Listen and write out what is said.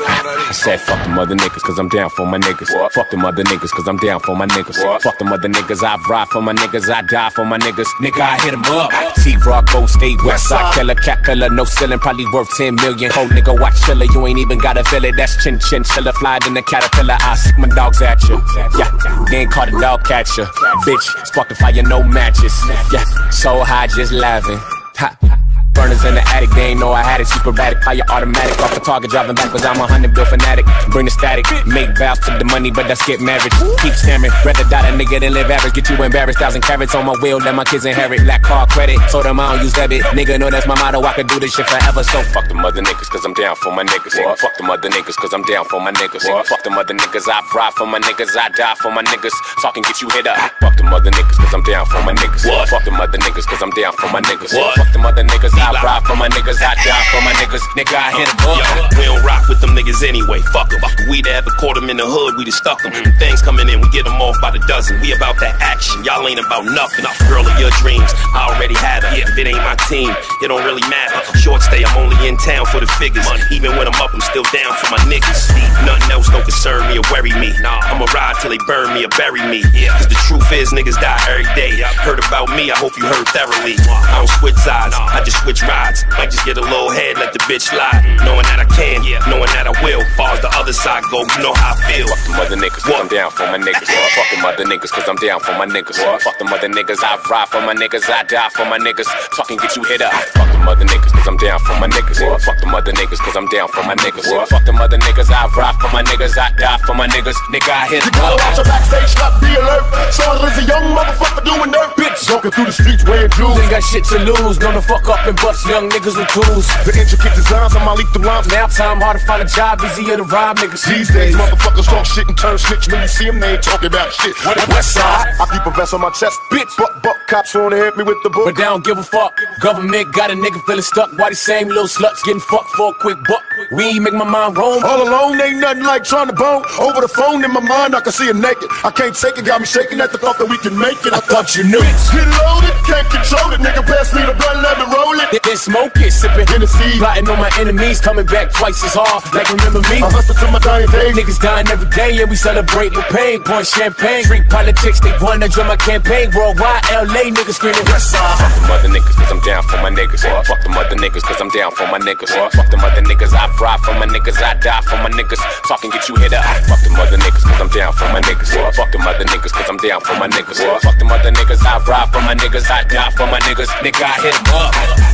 I said fuck them other niggas, cause I'm down for my niggas. Fuck them other niggas, cause I'm down for my niggas. Fuck them other niggas, I ride for my niggas, I die for my niggas. Nigga, I hit 'em up. T-Rock, Gold State, West Side, Killer, Cat Killer, no ceiling, probably worth 10 million. Whole nigga, watch chiller, you ain't even gotta feel it. That's chin chin, chiller, fly in the caterpillar. I sick my dogs at you. Yeah, they ain't caught a dog catcher. Bitch, spark the fire, no matches. Yeah, so high, just laughing. Ha. Burners in the attic, they ain't know I had it. Super sporadic, fire automatic. Off the target, driving backwards. I'm a hundred bill fanatic. Bring the static, make vows to the money, but that's get married. Keep staring, rather die a nigga than live average. Get you embarrassed, thousand carats on my wheel, let my kids inherit. Lack car credit, told them I don't use debit. Nigga know that's my motto, I can do this shit forever. So fuck the mother niggas, cause I'm down for my niggas. Fuck the mother niggas, cause I'm down for my niggas. Fuck the mother niggas, I ride for my niggas, I die for my niggas. Talking get you hit up. Fuck the mother niggas, cause I'm down for my niggas. What? Fuck the mother niggas, cause I'm down for my niggas. Fuck the mother niggas, I ride for my niggas niggas, I die for my niggas. Nigga, I hit them up. we don't rock with them niggas anyway. Fuck them. We to ever caught them in the hood, we just stuck them. Mm. Things coming in, we get them off by the dozen. We about that action. Y'all ain't about nothing. Girl of your dreams, I already had her. If it ain't my team, it don't really matter. Short stay, I'm only in town for the figures. Even when I'm up, I'm still down for my niggas. Nothing else don't concern me or worry me. I'ma ride till they burn me or bury me. Cause the truth is, niggas die every day. Heard about me, I hope you heard thoroughly. I don't switch sides, I just switch rides. Might just get a little head, let the bitch lie. Knowing that I can, yeah. knowing that I will. Far as the other side go, you know how I feel. Fuck them other niggas, cause I'm down for my niggas. Fuck the mother niggas, cause I'm down for my niggas. Fuck the mother niggas, I ride for my niggas, I die for my niggas. Talking get you hit up. Fuck the mother niggas, cause I'm down for my niggas. Fuck the mother niggas, cause I'm down for my niggas. Fuck the mother niggas, I ride for my niggas, I die for my niggas. Nigga, I hit You gotta watch your backstage, not be alert. Started as a young motherfucker doing dirt. Bitch, walking through the streets wearing jewels. Ain't got shit to lose, known to fuck up and bust young niggas with tools. The intricate designs on my leak the rhymes. Now time hard to find a job, easier to rob niggas. These days, motherfuckers talk shit and turn snitch. When you see them, they ain't talking about shit. West side, I keep a vest on my chest. Bitch, buck, buck, cops wanna hit me with the book. But they don't give a fuck. Government got a nigga feeling stuck. Why these same little sluts getting fucked for a quick buck? We ain't make my mind roam. All alone, ain't nothing like trying to bone. Over the phone in my mind, I can see it naked. I can't take it, got me shaking at the thought that we can make it. I thought you knew. Get loaded, can't control it. Nigga, pass me the blunt, let me roll it. Then smoke it, sipping Hennessy. Plotting on my enemies, coming back twice as hard. Like remember me? I hustle to my dying day. Niggas dying every day, and we celebrate with pain. Pouring champagne, drink politics, they wanna join my campaign. Worldwide, LA niggas screaming West Side. Fuck them other niggas, cause I'm down for my niggas. Fuck them other niggas, cause I'm down for my niggas. Fuck them other niggas, I ride for my niggas, I die for my niggas. Talking get you hit up. Fuck them other niggas, cause I'm down for my niggas. Fuck them other niggas, cause I'm down for my niggas. Fuck them other niggas, I ride for my niggas, I die for my niggas. Nigga, I hit 'em up.